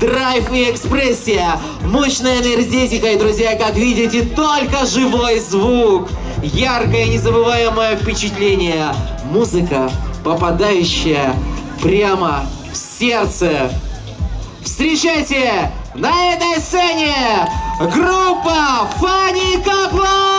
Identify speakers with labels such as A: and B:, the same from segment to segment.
A: драйв и экспрессия, мощная энергетика и, друзья, как видите, только живой звук, яркое незабываемое впечатление, музыка, попадающая прямо в сердце. Встречайте на этой сцене группа Фанни Каплан!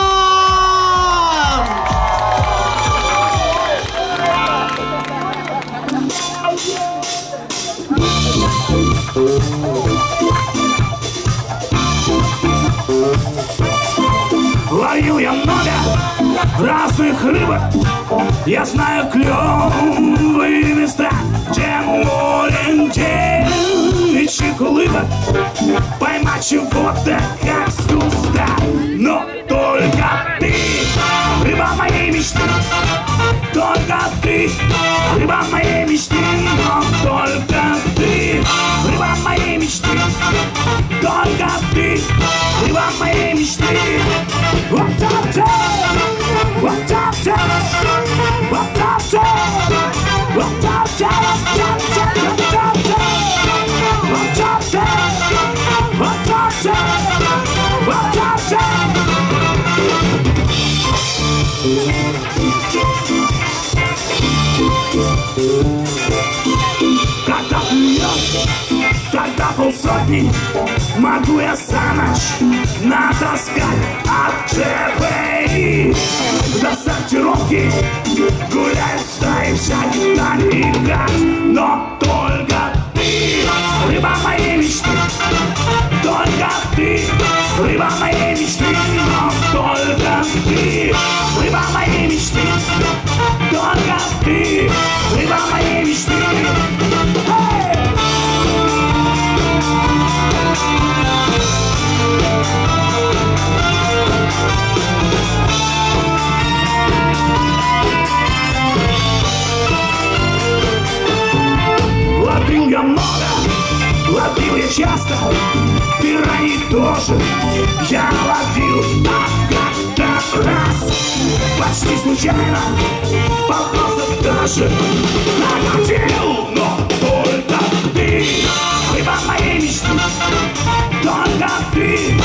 B: Ловил я много разных рыбок. Я знаю клевые места Где море, где улыбок Поймать чего-то когда плюет, тогда полсотни Могу я за ночь натаскать от ЧПИ До сортировки гуляют стаи всяких нафигать Но только ты, рыба моей часто Пираний тоже я ловил. Как-то раз. Почти случайно попался даже Накрутил, но только ты. Рыба моей мечты Только ты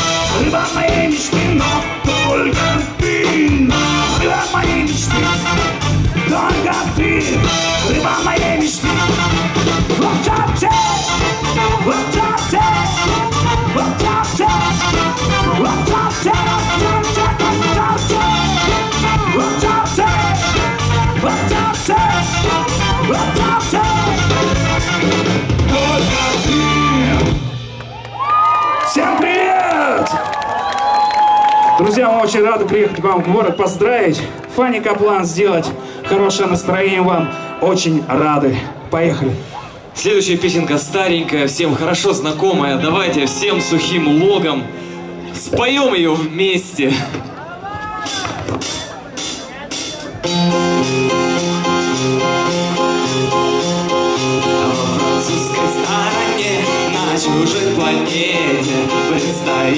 B: Друзья, мы очень рады приехать к вам в город, поздравить, Фанни Каплан сделать хорошее настроение вам. Очень рады. Поехали.
C: Следующая песенка старенькая, всем хорошо знакомая. Давайте всем сухим логом споем ее вместе.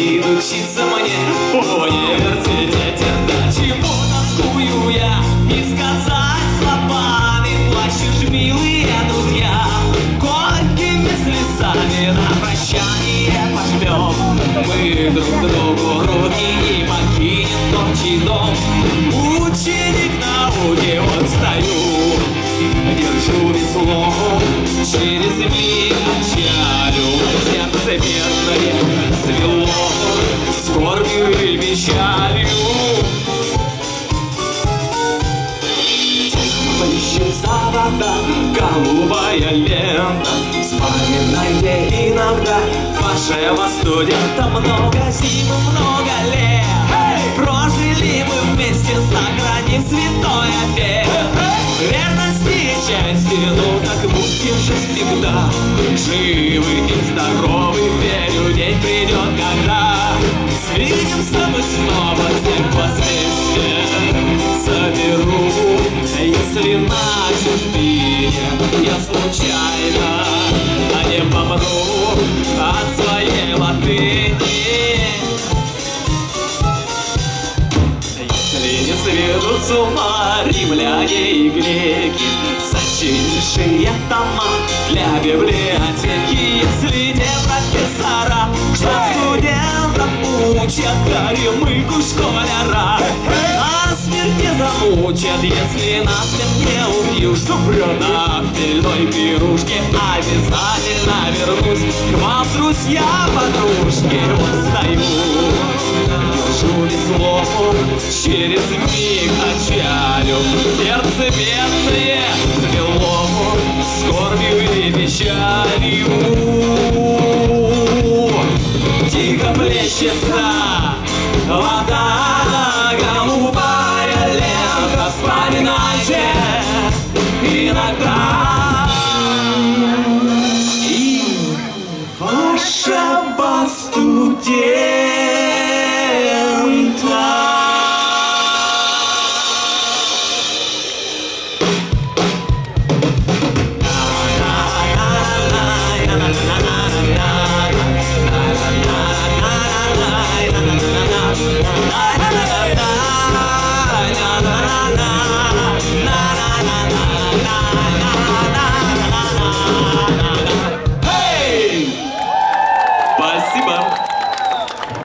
C: Предстоит учиться мне. В университете. Чего тоскую я? Не сказать словами. Плачешь, милые друзья. Горькими слезами На прощание пошлем. Мы друг другу руки И покинем тот, чей дом. Ученик науки Вот стою. Держу весло. Через миг отчалю Сердце бедное Вода, голубая лента. Вспоминайте иногда вашего студента Много зим, много лет. Прожили мы вместе за грани святой обед. Верности и счастье, ну так будем же всегда. Живы и здоровы, верю, день придет, когда Свидимся мы снова всех вместе. Соберу, если на я случайно А не попаду от своей латыни. Если не сведут с ума римляне и греки Сочинившие тома для библиотеки. Если не профессора, что студентов учат Дарим и Кучкова научат, если нас не убьют На пельной пирушке обязательно вернусь. К вам, друзья, подружки, вот стою Держу ли слово, через миг отчалю. Сердце бедное свело скорбью и печалью Тихо плещется